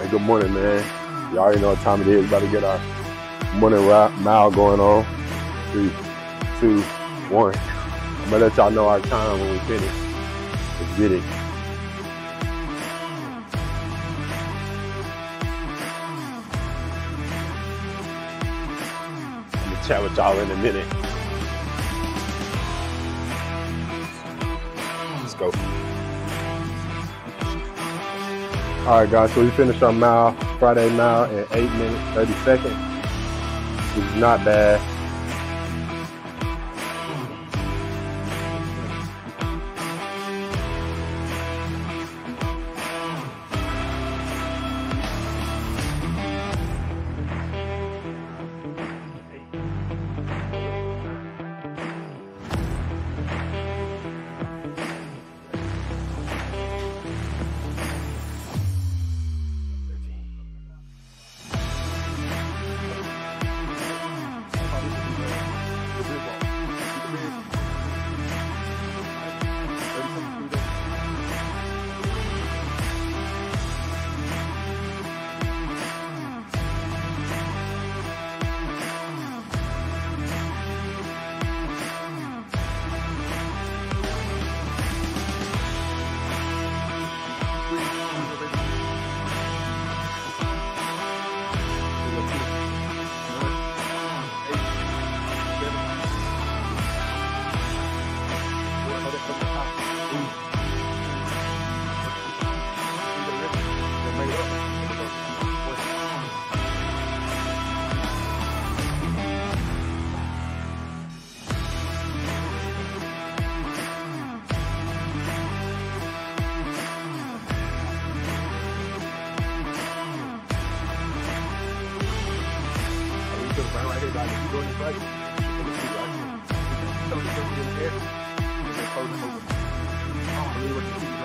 Hey, good morning, man. Y'all already know what time it is. About to get our morning mile going on. Three, two, one. I'm gonna let y'all know our time when we finish. Let's get it. I'm gonna chat with y'all in a minute. Let's go. All right, guys, so we finished our mile, Friday mile in 8 minutes, 30 seconds. Is not bad. like you you don't there, you're gonna close. I don't what you.